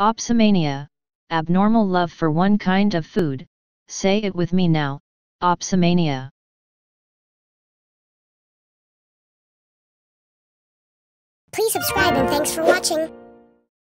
Opsomania, abnormal love for one kind of food, say it with me now, opsomania. Please subscribe and thanks for watching.